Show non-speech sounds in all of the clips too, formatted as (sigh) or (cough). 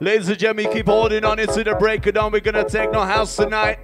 Ladies and gentlemen, keep holding on into the break of dawn. We're gonna take no house tonight.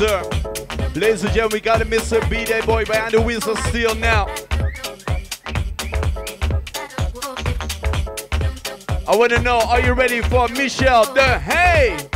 Sir. Ladies and gentlemen, we got a Mr. B-Day boy behind the wheels of steel now. I want to know, are you ready for Michel de Hey?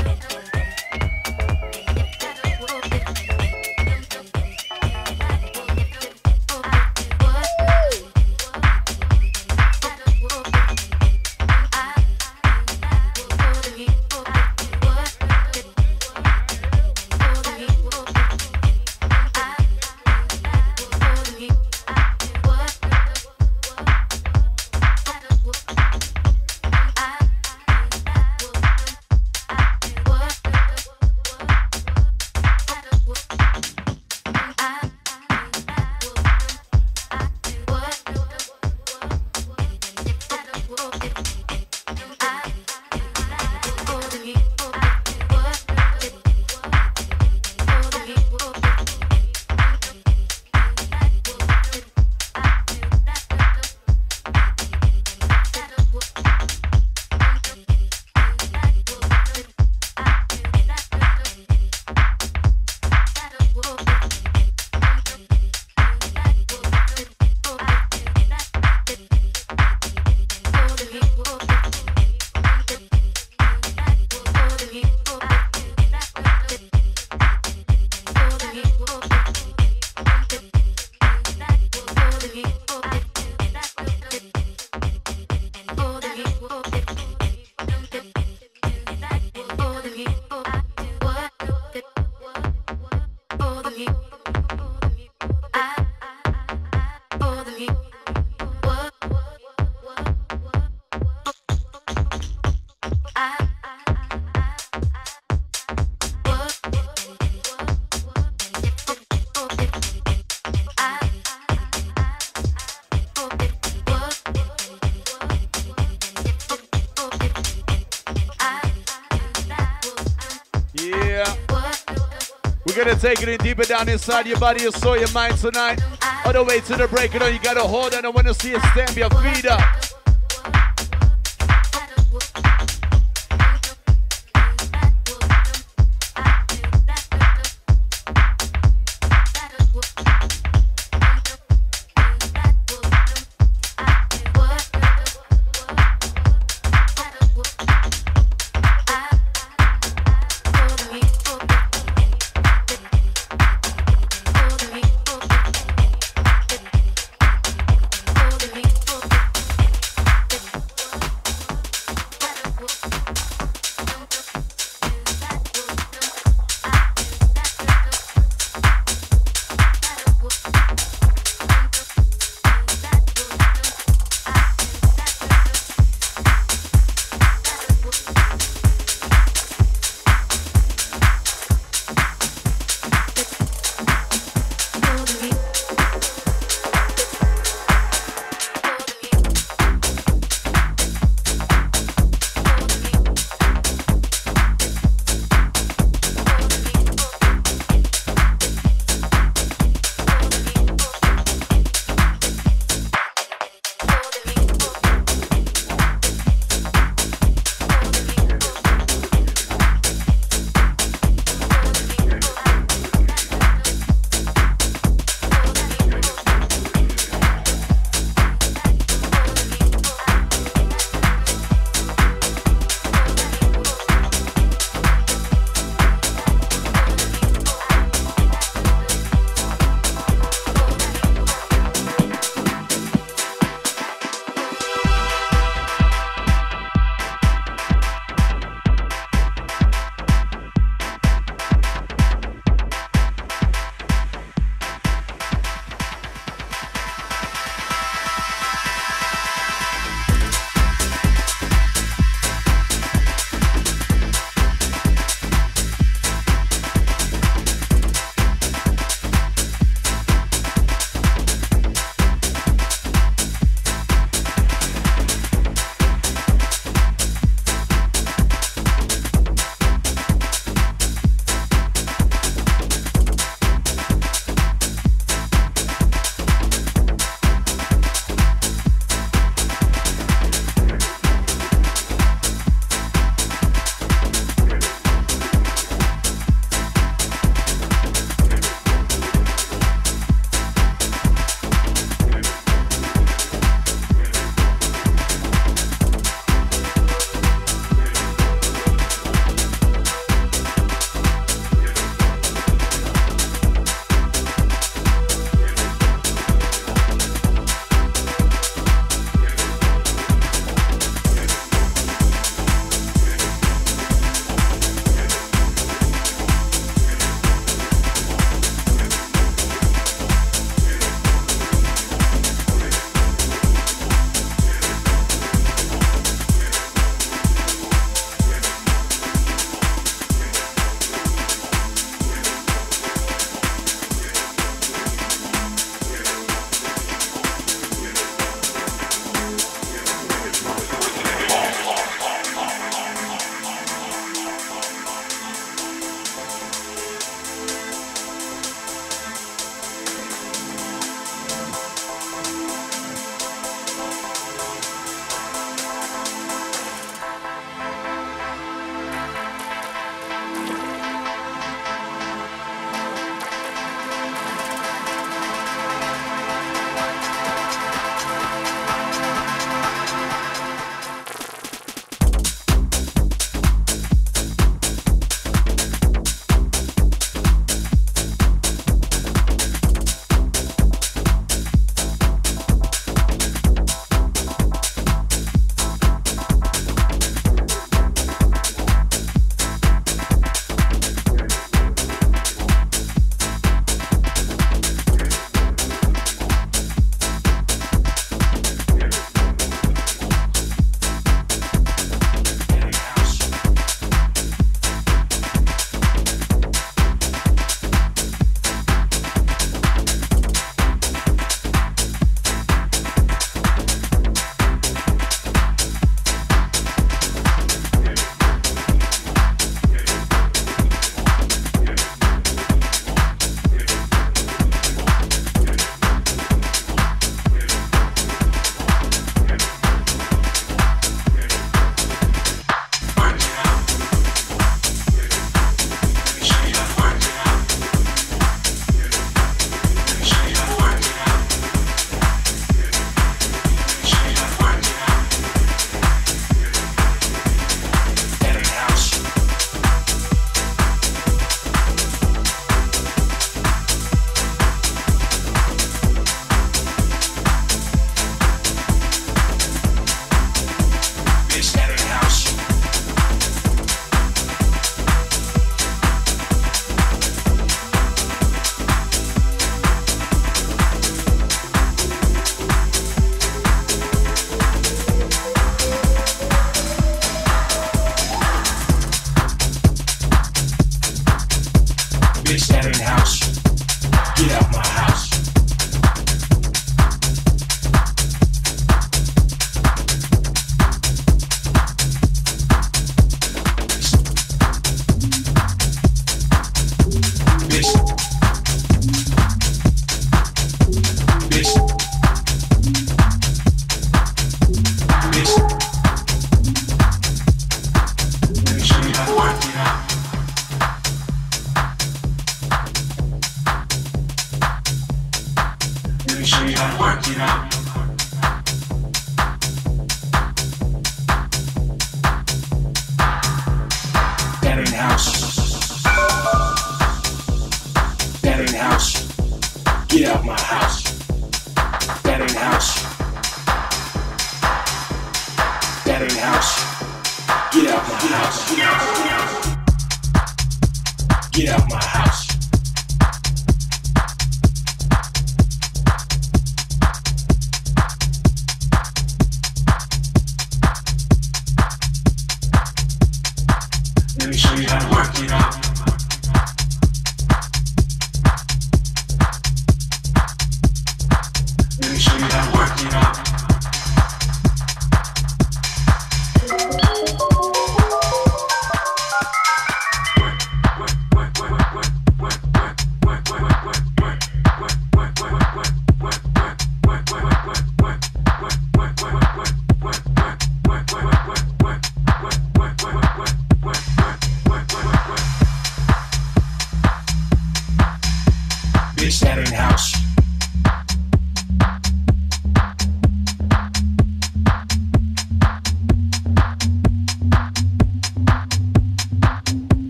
Take it deeper down inside your body, your soul, your mind tonight. All the way to the break it on. You gotta hold on. I wanna see you stamp your feet up.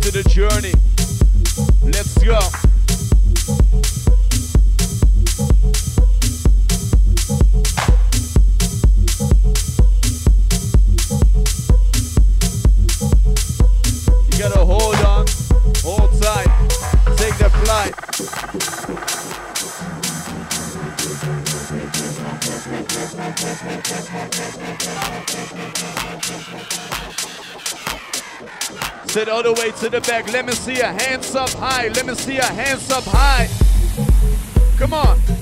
To the journey. Let's go. To the back. Let me see your hands up high. Let me see your hands up high. Come on.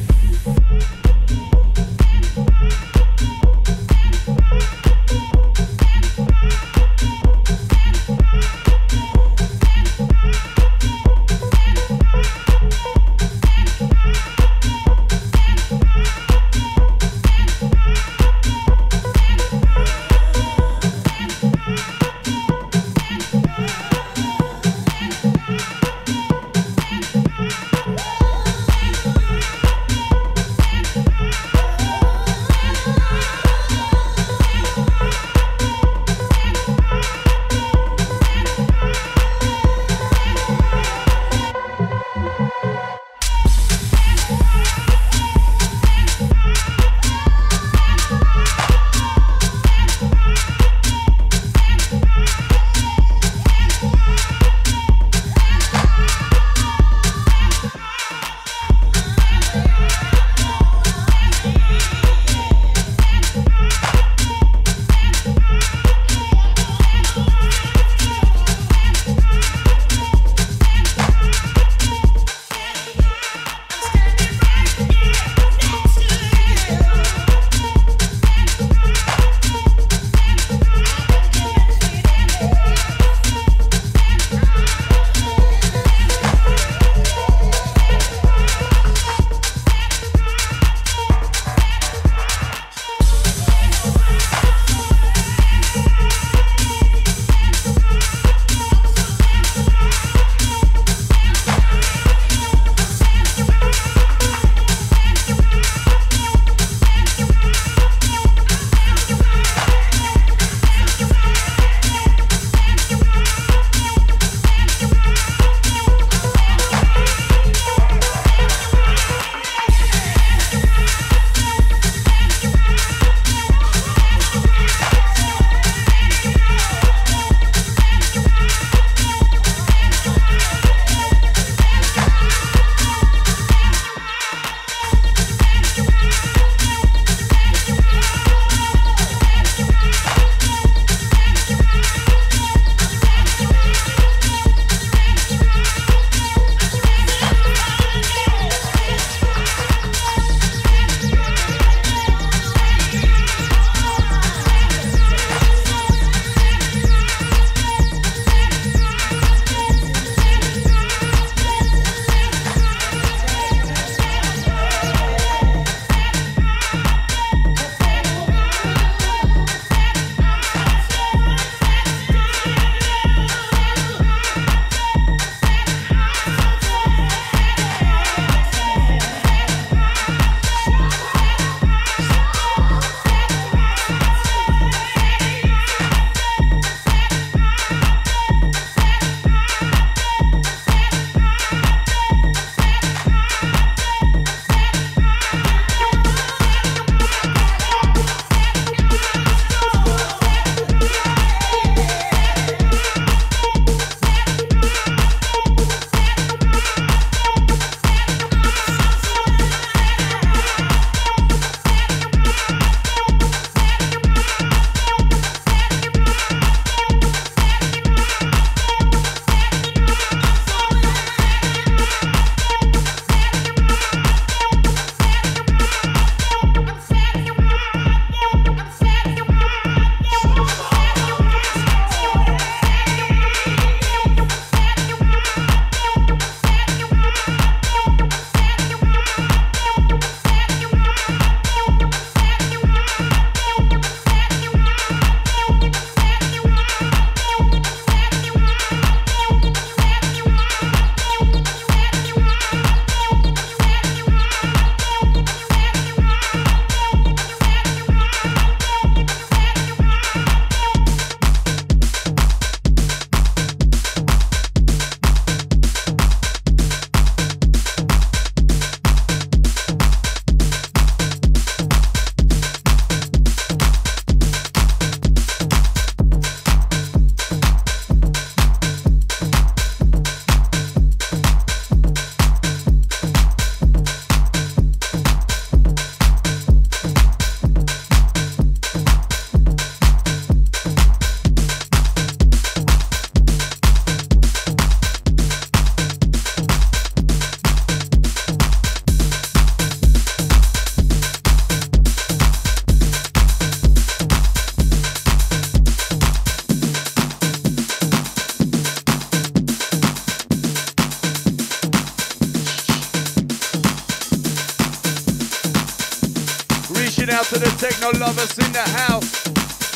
To the techno lovers in the house.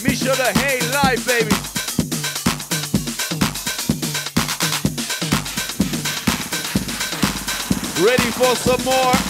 Michel de Hey Live, baby. Ready for some more?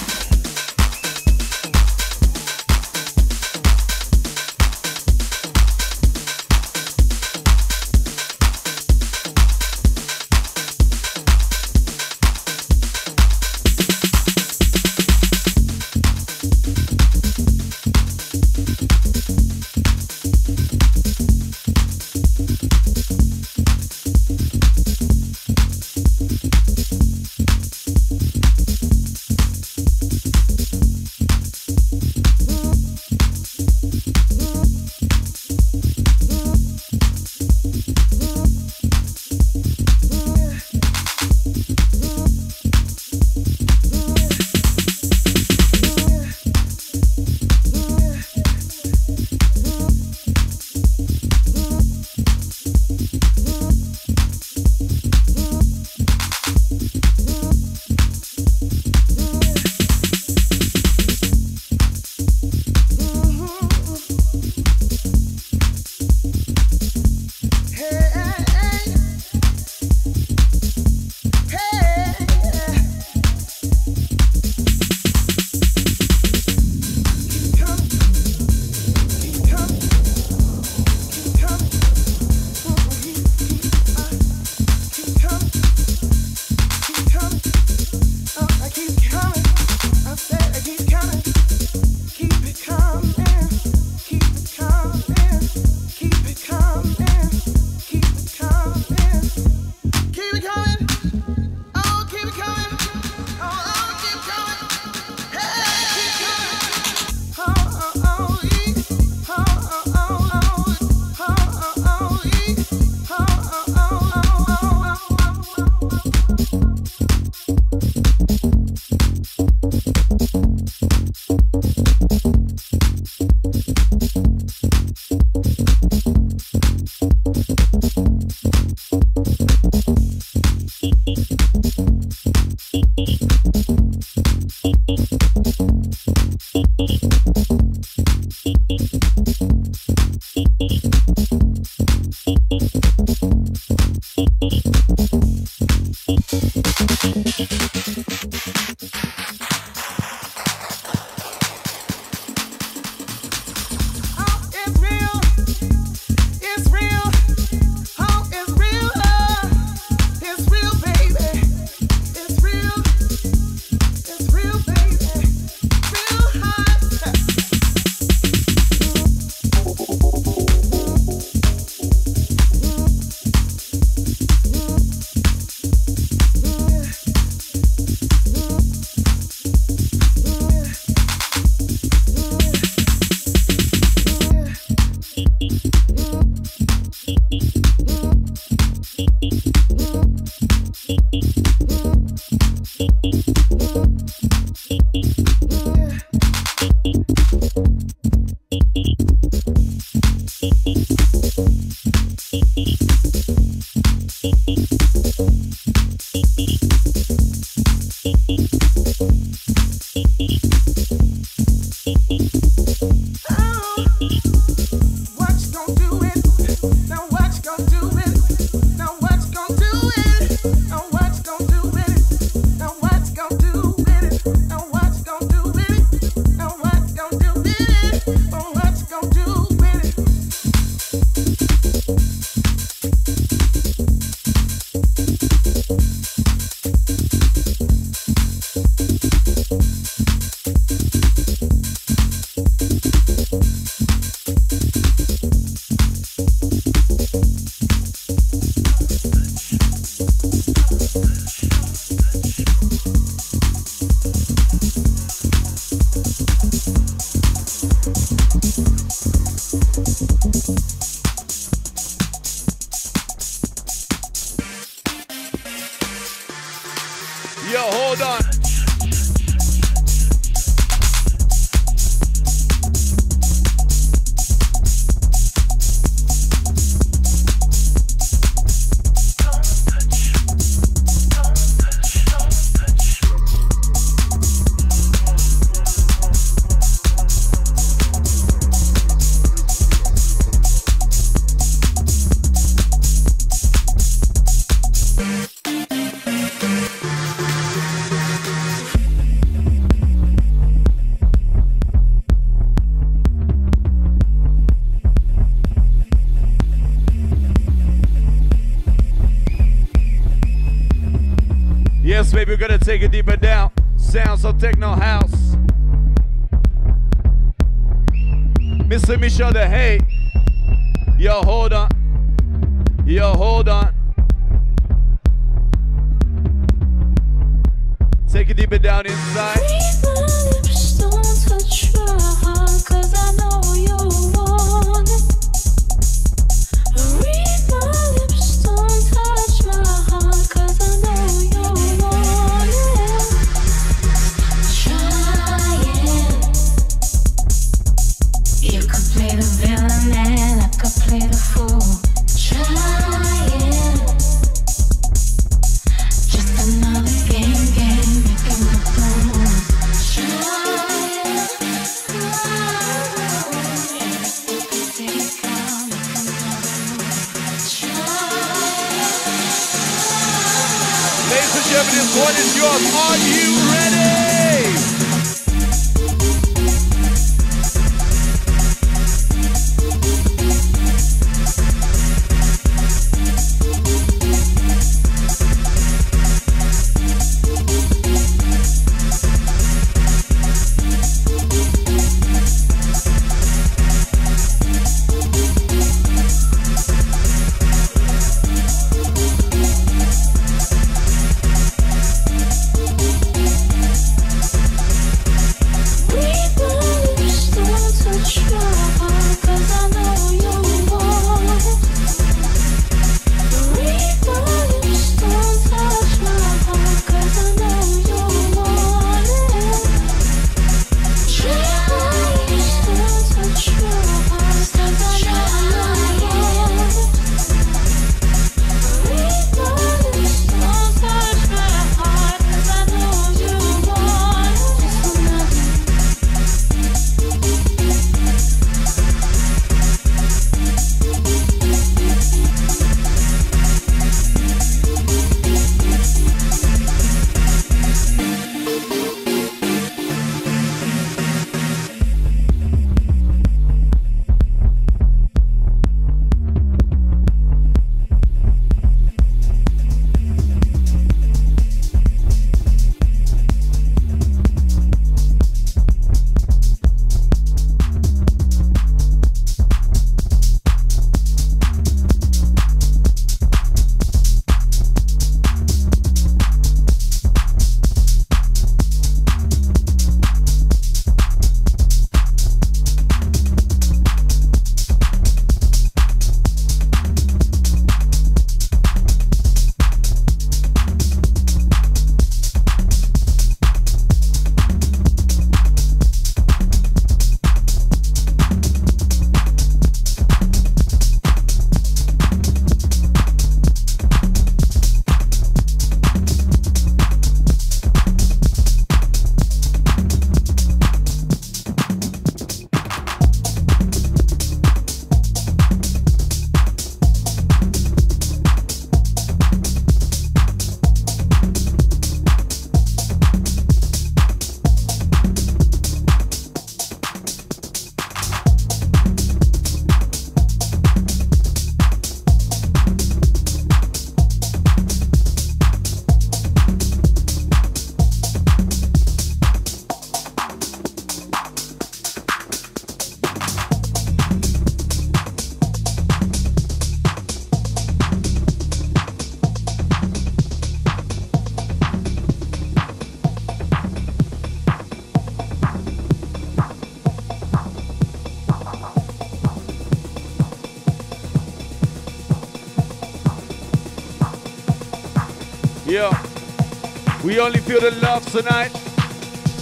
We only feel the love tonight.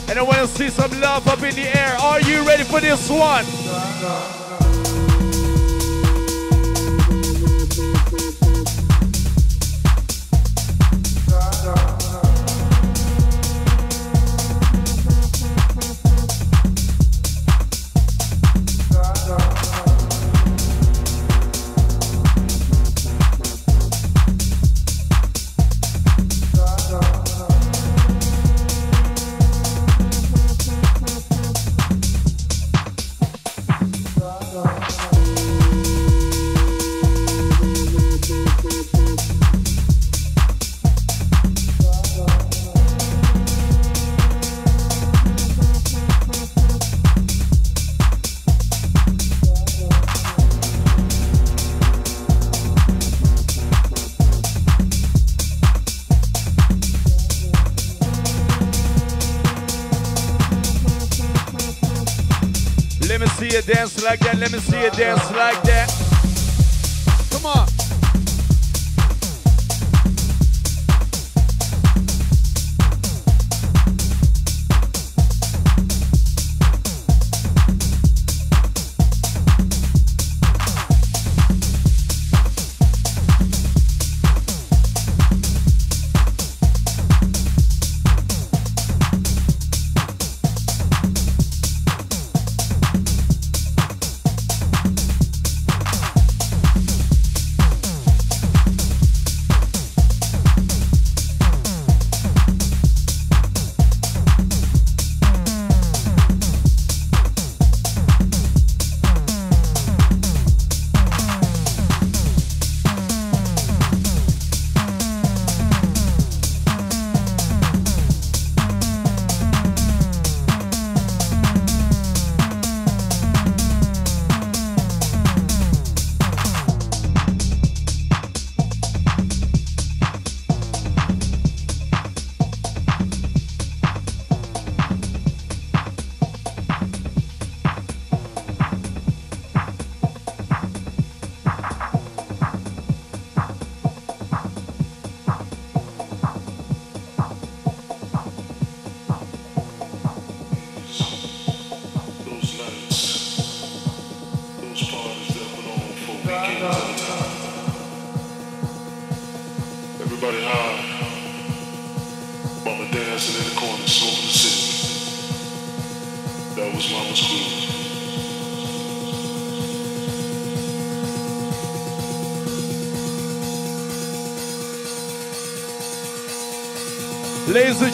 And I want to see some love up in the air. Are you ready for this one? Like that. Let me see you dance like that.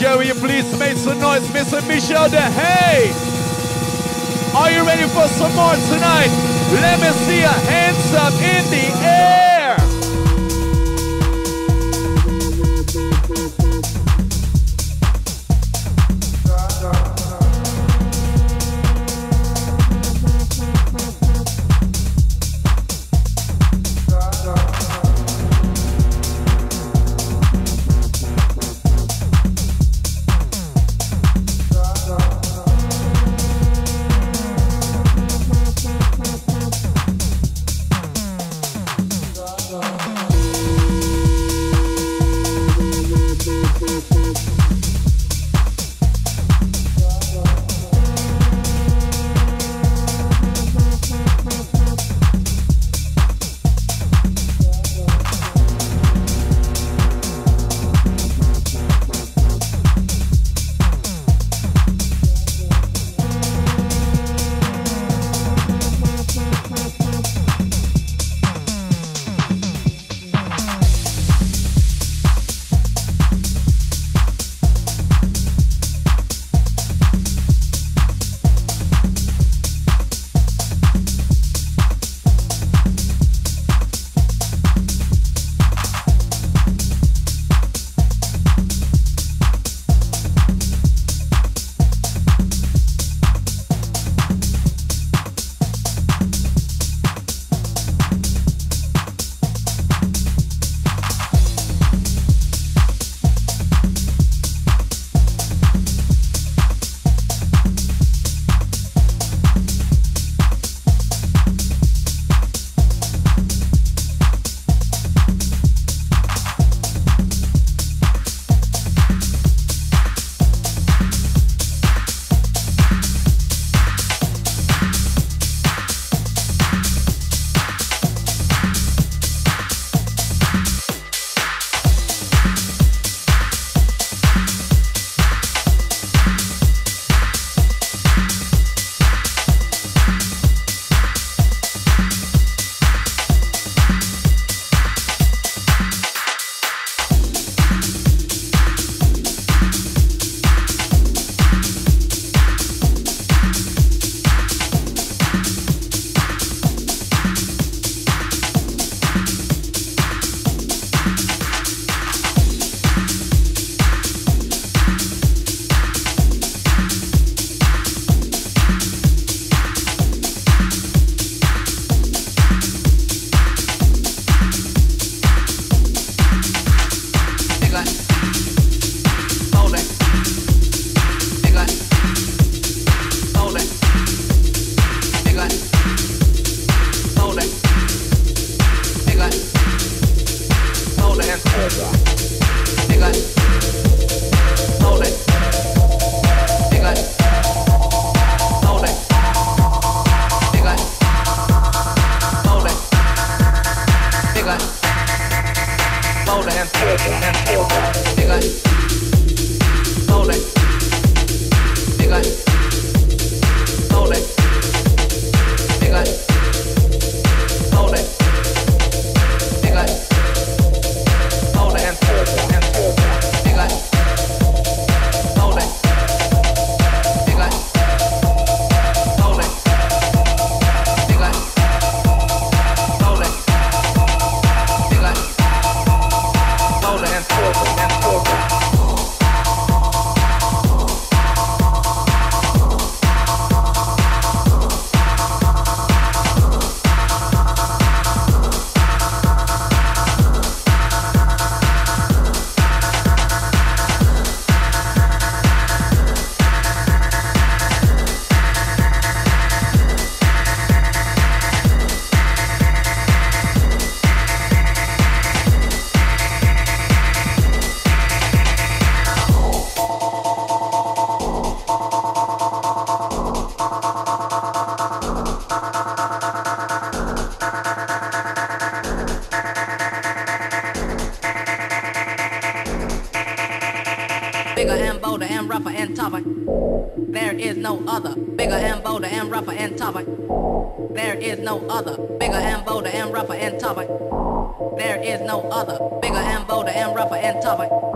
And gentlemen, you please make some noise, Mr. Michel Hey! Are you ready for some more tonight? Let me see your hands up in the air! bigger and bolder and rougher and tougher. There is no other, bigger and bolder and rougher and tougher. There is no other, bigger and bolder and rougher and tougher. There is no other, bigger and bolder and rougher and tougher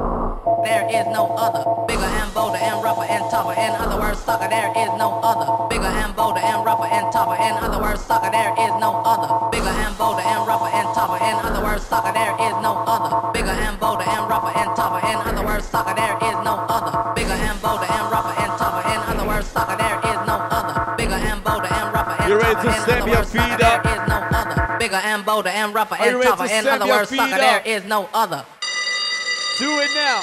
there is no other. Bigger and bolder and rougher and tougher. In other words, sucker, there is no other. Bigger and bolder and rougher and tougher. In other words, sucker, there is no other. Bigger and bolder and rougher and tougher. In other words, sucker, there is no other. Bigger and bolder and rougher and tougher. In other words, sucker, there is no other. Bigger and bolder and rougher and tougher. In other words, sucker, there is no other. Bigger and bolder and rougher and tougher. You ready to step your feet up? Bigger and bolder and rougher and tougher. In other words, sucker, there is no other. Do it now.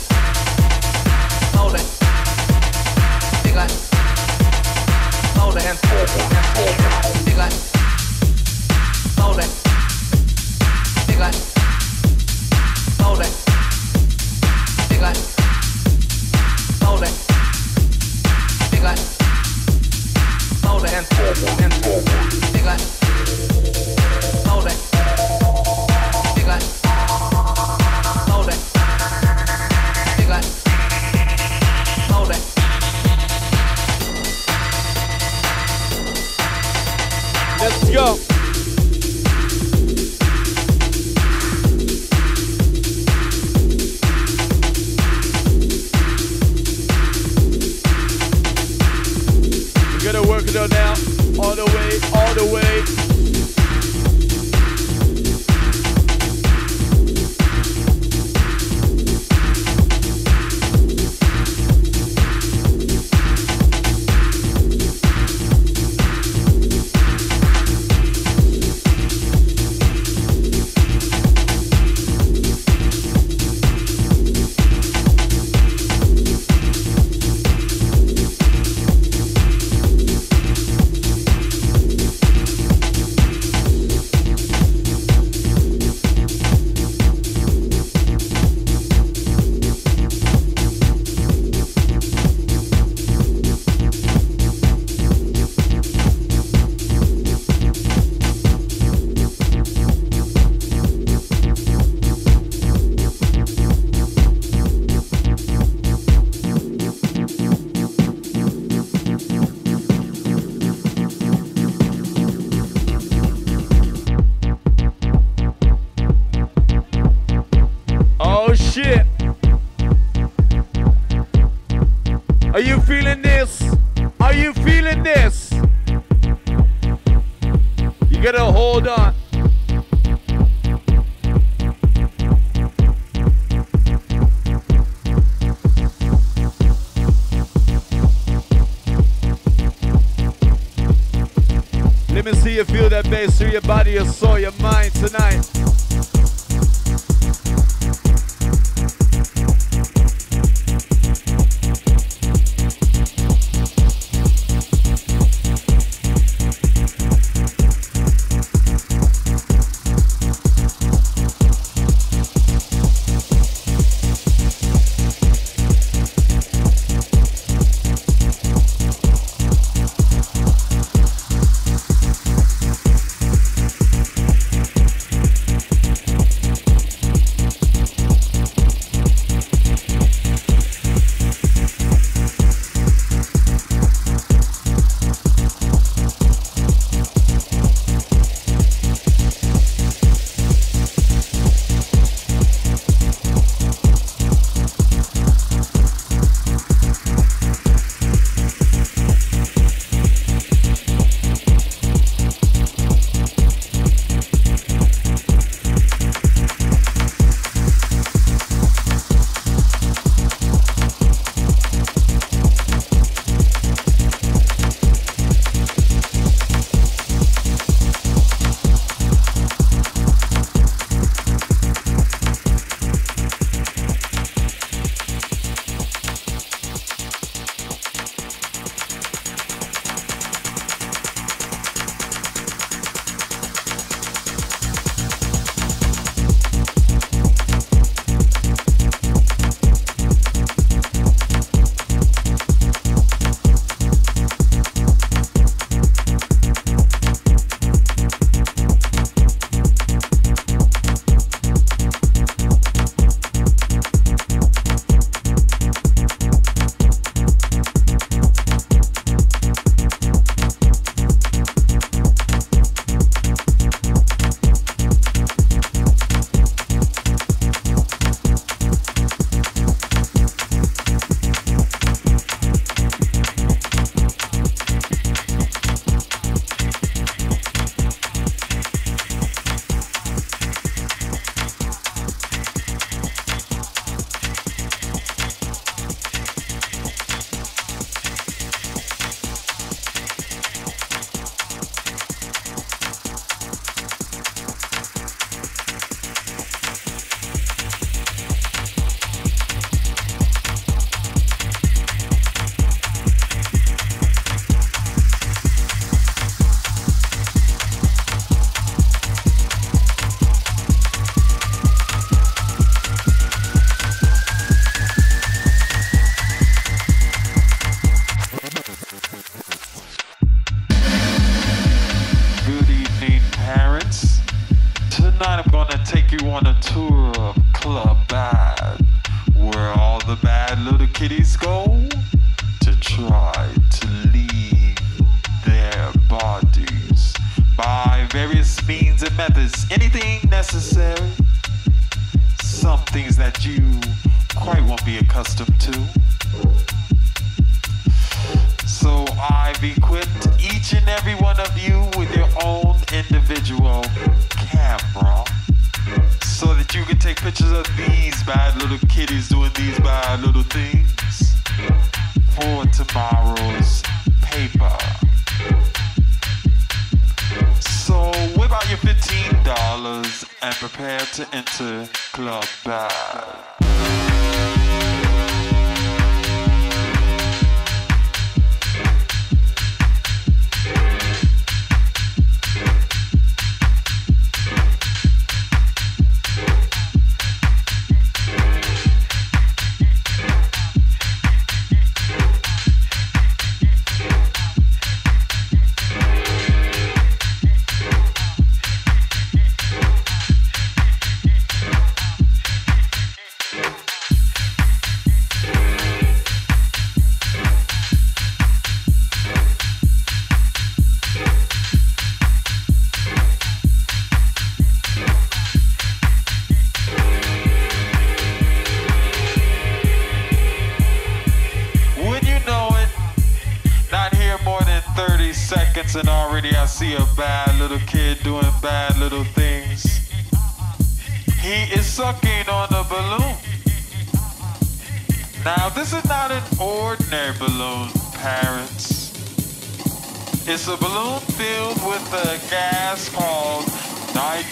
and forward and forward. Big like. it now. All the way, all the way.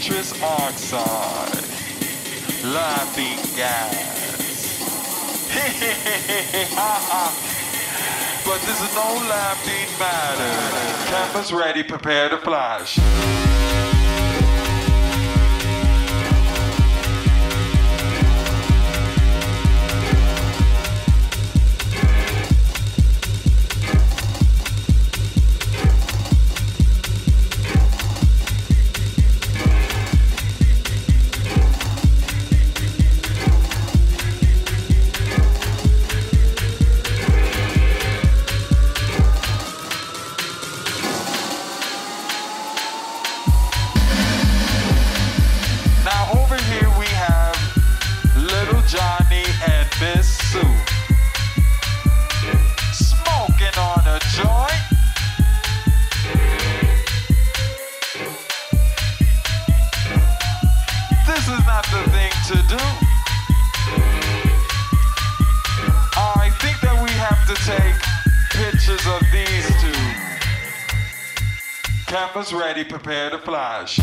Nitrous oxide. Laughing gas. (laughs) but this is no laughing matter. Campus ready, prepare to flash. Ready, prepare to flash.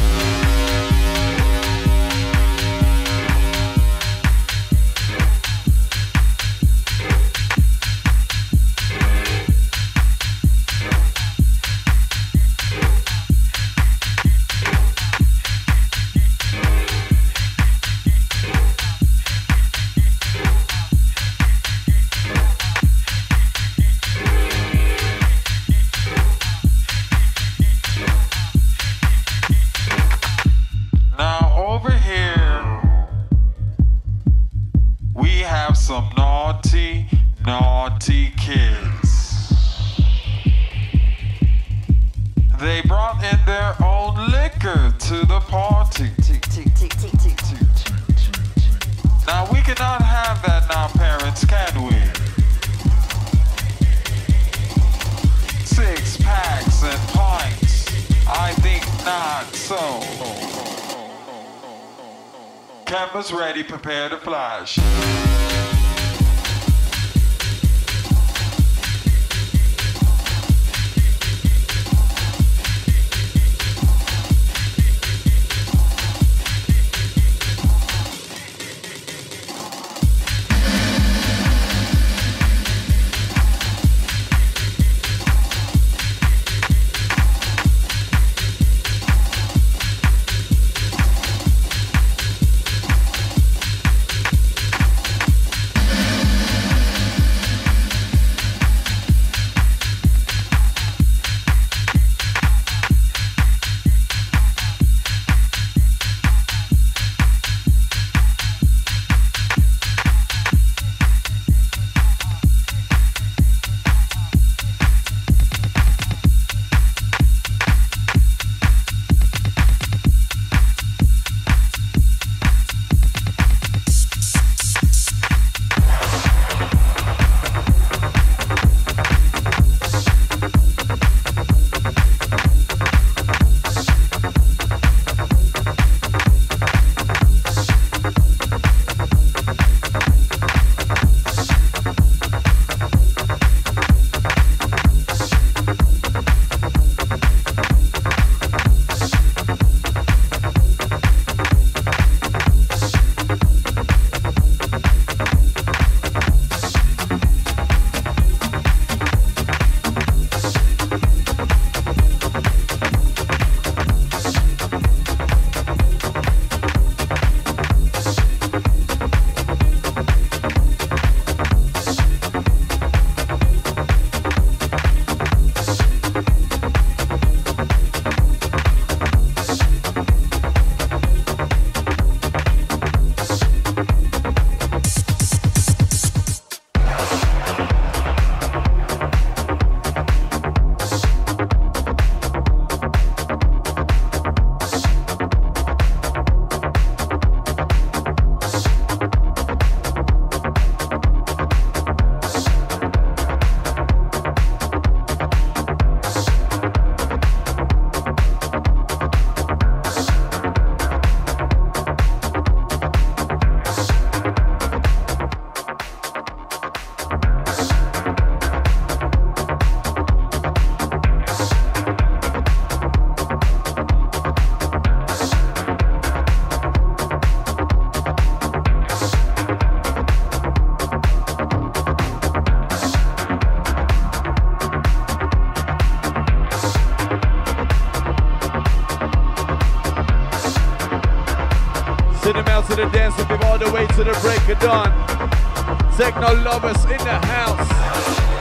Dance with me all the way to the break of dawn. Techno lovers in the house.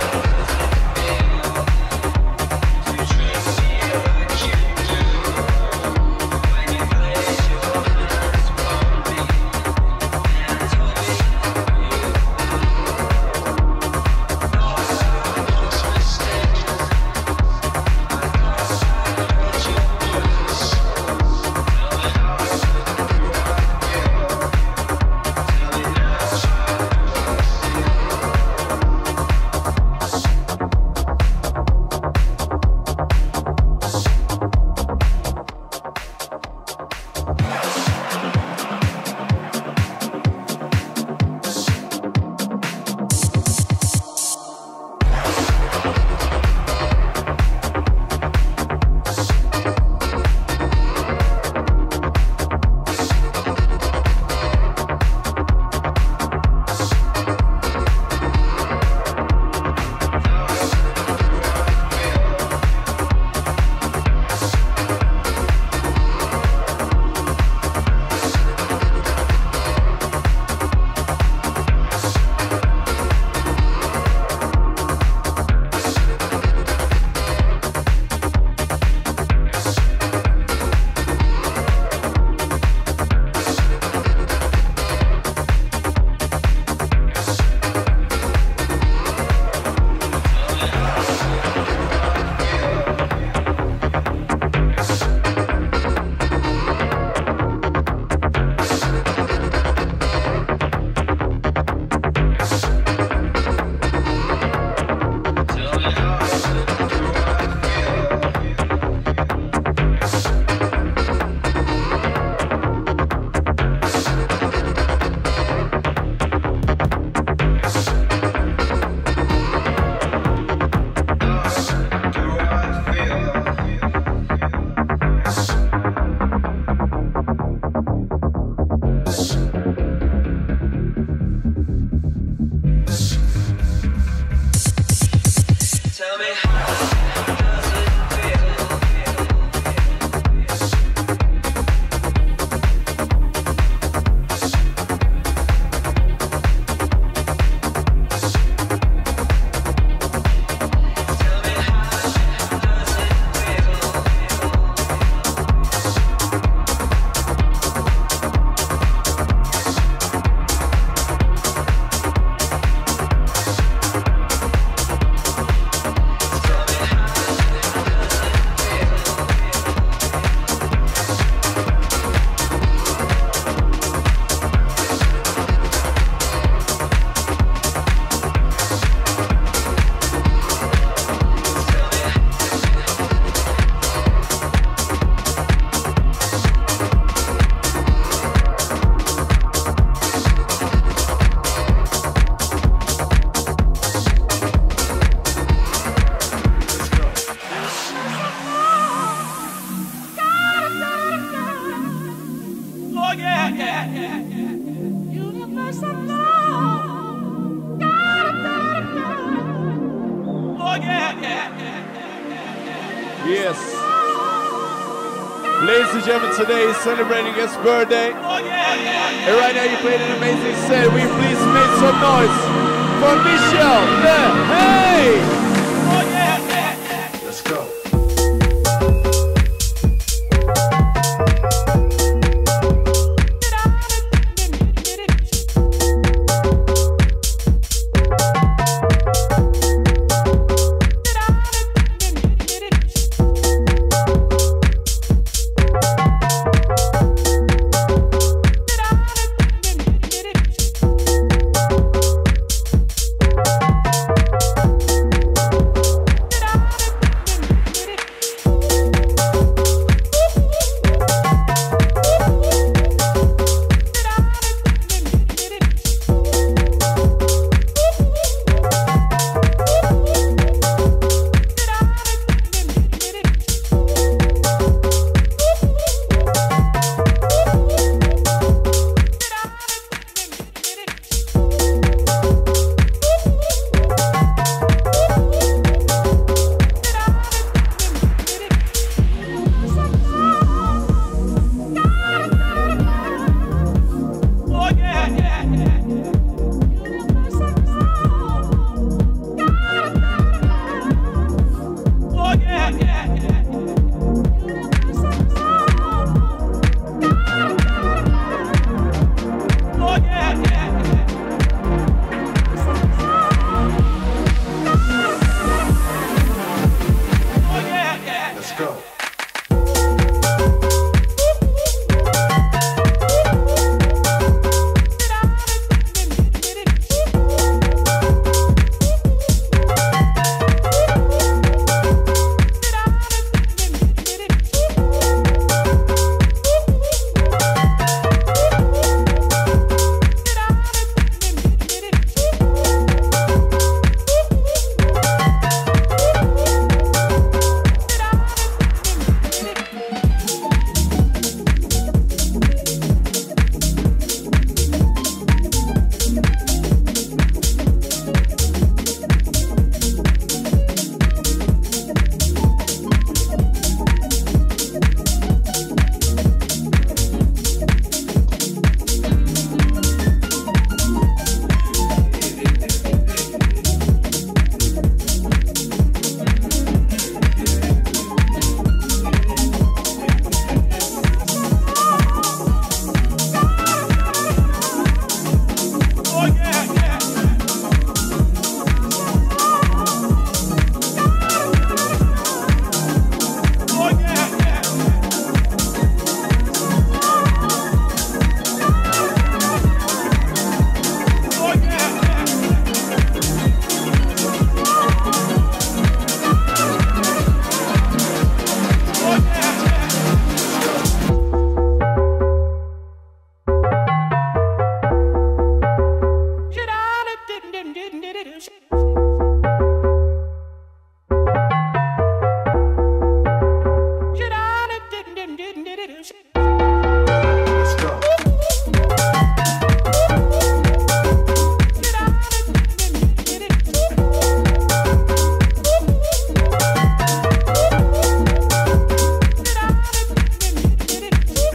Yes. Ladies and gentlemen, today is celebrating his birthday. And right now you played an amazing set. We please make some noise for Michel. Hey! Oh, yeah, Let's go.